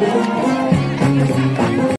Música